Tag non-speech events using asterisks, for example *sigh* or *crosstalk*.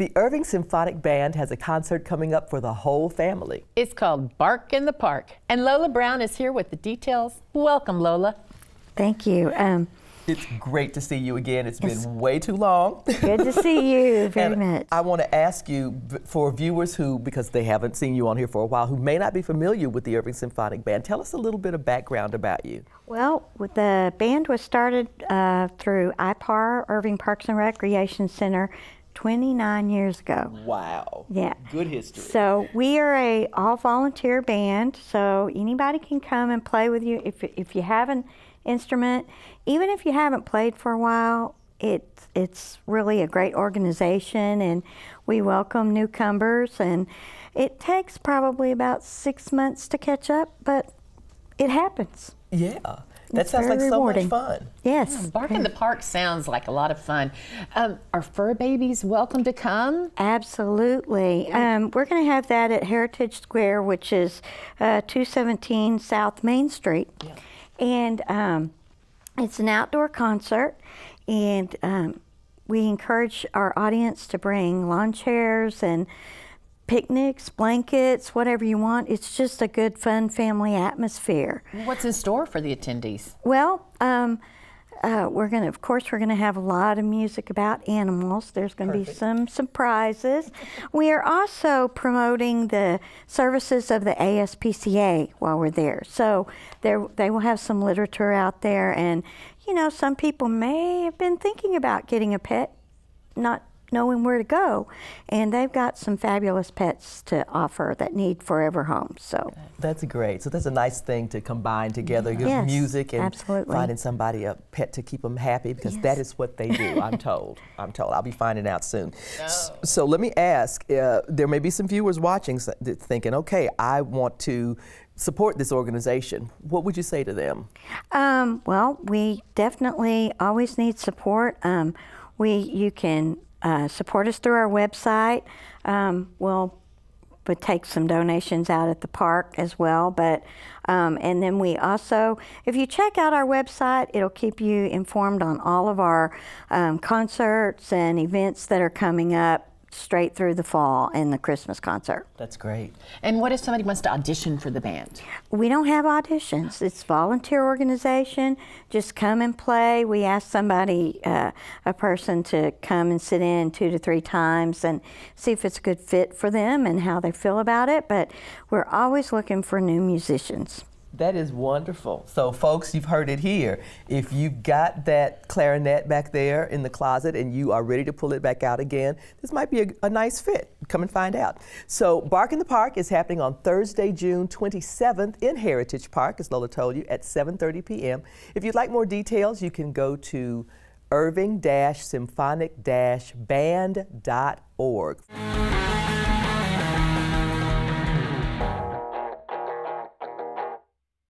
The Irving Symphonic Band has a concert coming up for the whole family. It's called Bark in the Park. And Lola Brown is here with the details. Welcome, Lola. Thank you. Um, it's great to see you again. It's been way too long. Good to see you *laughs* very much. I want to ask you, for viewers who, because they haven't seen you on here for a while, who may not be familiar with the Irving Symphonic Band, tell us a little bit of background about you. Well, the band was started uh, through IPAR, Irving Parks and Recreation Center, 29 years ago. Wow. Yeah. Good history. So we are a all volunteer band, so anybody can come and play with you if if you have an instrument, even if you haven't played for a while. It's it's really a great organization, and we welcome newcomers. And it takes probably about six months to catch up, but it happens. Yeah. That sounds like rewarding. so much fun. Yes. Yeah, Bark in the Park sounds like a lot of fun. Um, are fur babies welcome to come? Absolutely. Um, we're going to have that at Heritage Square, which is uh, 217 South Main Street. Yeah. And um, it's an outdoor concert, and um, we encourage our audience to bring lawn chairs and picnics, blankets, whatever you want. It's just a good, fun family atmosphere. What's in store for the attendees? Well, um, uh, we're going to, of course, we're going to have a lot of music about animals. There's going to be some surprises. we are also promoting the services of the ASPCA while we're there. So there, they will have some literature out there, and you know, some people may have been thinking about getting a pet, not knowing where to go. And they've got some fabulous pets to offer that need forever homes. So that's great. So that's a nice thing to combine together, your yes, music and absolutely. finding somebody a pet to keep them happy because yes. that is what they do. I'm *laughs* told. I'm told. I'll be finding out soon. No. So let me ask. Uh, there may be some viewers watching thinking, okay, I want to support this organization, what would you say to them? Um, well, we definitely always need support. Um, we you can uh, support us through our website. Um, we'll but take some donations out at the park as well. But um, and then we also, if you check out our website, it'll keep you informed on all of our um, concerts and events that are coming up straight through the fall and the Christmas concert. That's great. And what if somebody wants to audition for the band? We don't have auditions. It's volunteer organization. Just come and play. We ask somebody, uh, a person, to come and sit in two to three times and see if it's a good fit for them and how they feel about it. But we're always looking for new musicians. That is wonderful. So, folks, you've heard it here. If you've got that clarinet back there in the closet and you are ready to pull it back out again, this might be a, a nice fit. Come and find out. So, Bark in the Park is happening on Thursday, June 27th in Heritage Park, as Lola told you, at 7:30 p.m. If you'd like more details, you can go to irving-symphonic-band.org.